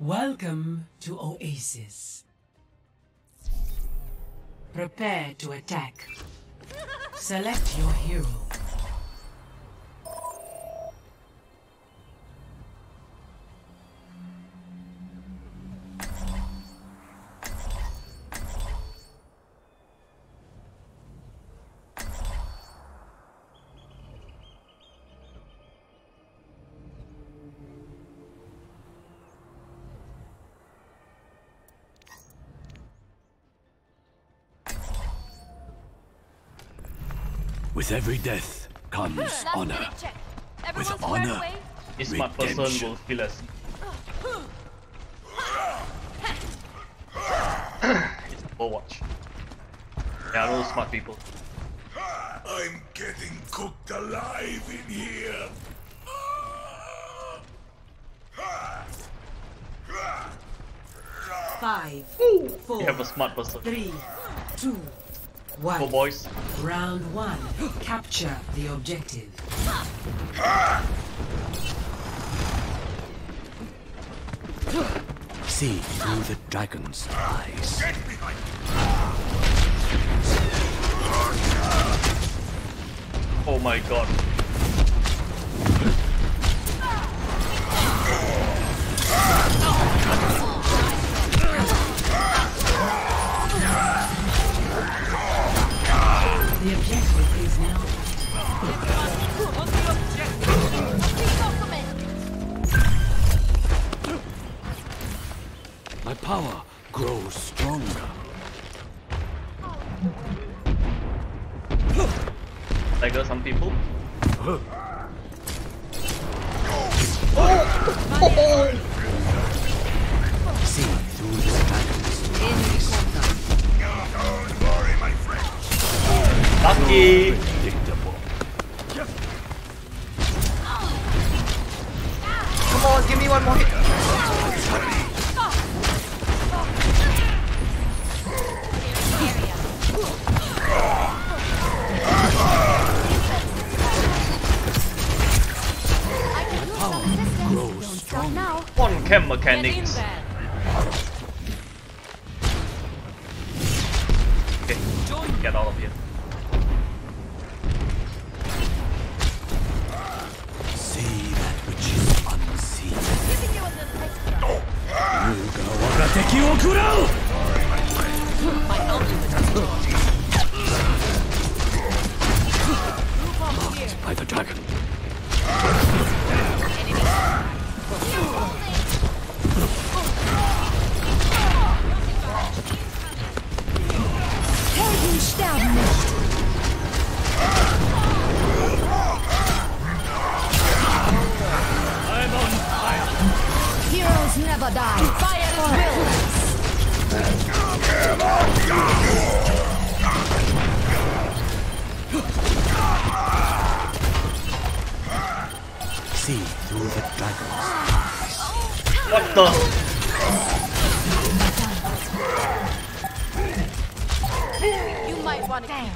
Welcome to Oasis. Prepare to attack. Select your hero. With every death comes honor. With honor. away? This smart person Redemption. will kill us. it's Overwatch. There are no smart people. I'm getting cooked alive in here. Five, four, You have a smart person. three, two, one. Go boys. Round one. Capture the objective. See through the dragon's eyes. Oh my god. Grows stronger. Like uh, some people. See through the dragon's Don't worry, my friend. Lucky! Grows. Now, One cam get mechanics. there. Okay, get out of here. See that which is unseen. Giving you a little extra. Yuga waga teki wo kurau! My ultimate is yours. By the dragon. Helden sterben nicht. Heroes never die. Fire at will. See through the dragon's What the? There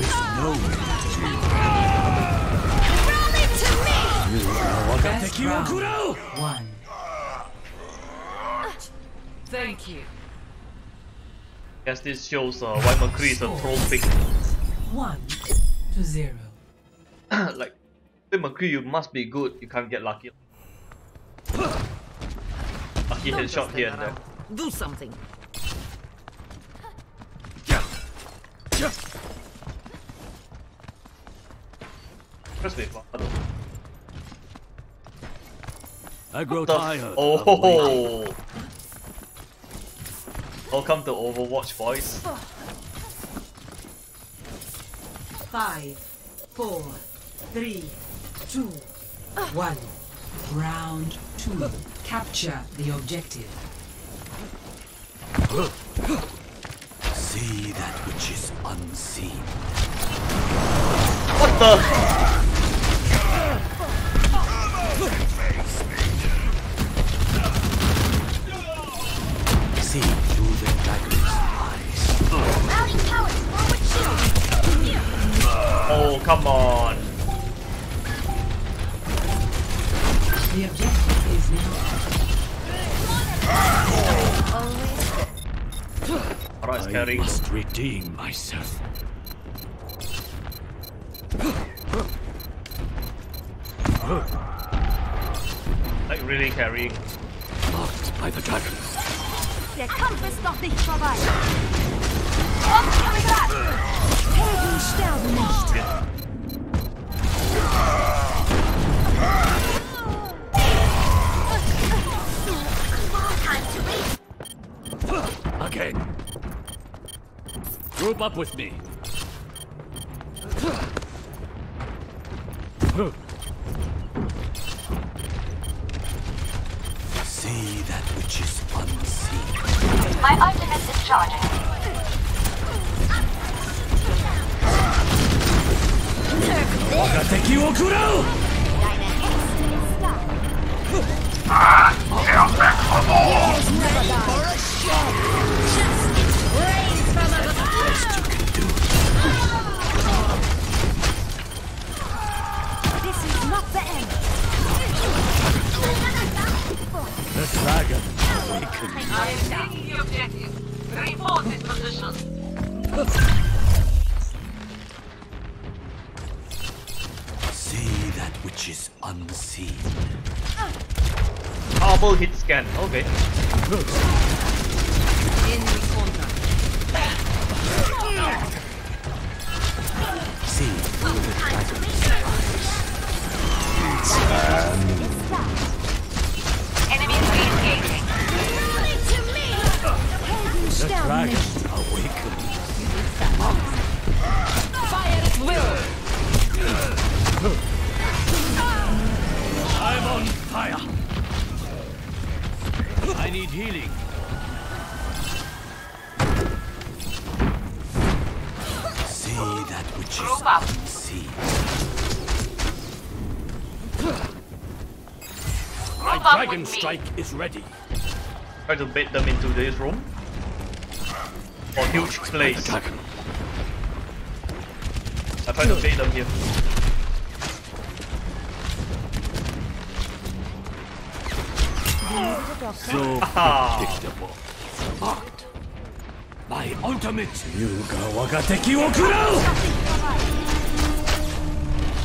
is no Rally to me! Yuga Best round. one. Thank you. Guess this shows uh, why McCree is a troll pick. One to zero. like, with McCree you must be good, you can't get lucky. Lucky Don't headshot just here stand and there. Do something. Press wave. uh, I grow tired. of waiting. Oh! Welcome to Overwatch, boys. Five, four, three, two, one. Round two. Capture the objective. See that which is unseen. What the? See through the dragon's eyes. Rally cowards, forward shield. come on. Alright, it's I carrying. must redeem myself. Like really carrying. Marked by the dragon. Der Kampf ist noch nicht vorbei. Helden sterben nicht. Group up with me. See that which is unseen. My ultimate is charging. Wagateki wo kurau! Deine Hexe ist da. This which is unseen. Powerful hit scan. Okay. Enemy contact. See through the dragon's Enemies that which is unseen. My up dragon strike is ready. Try to bait them into this room. Or huge By place. I try to bait them here. So predictable. Marked. My ultimate. Yuga Wagateki wo kurau!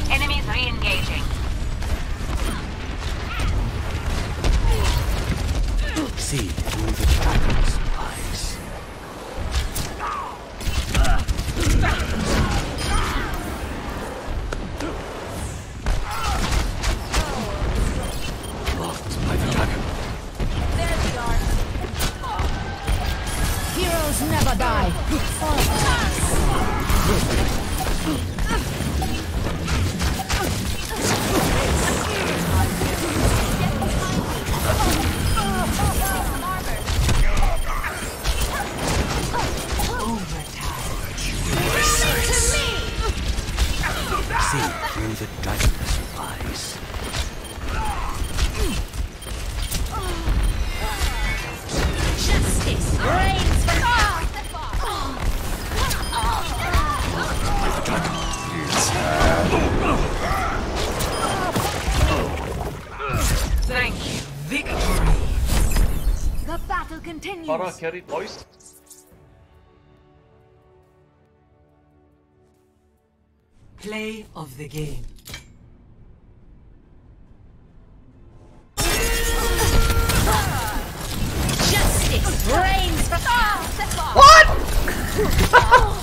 Enemies re-engaging. See battle continues. Pharah carry boys. Play of the game. Justice reigns from What? Oh.